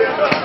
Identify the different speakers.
Speaker 1: Yeah.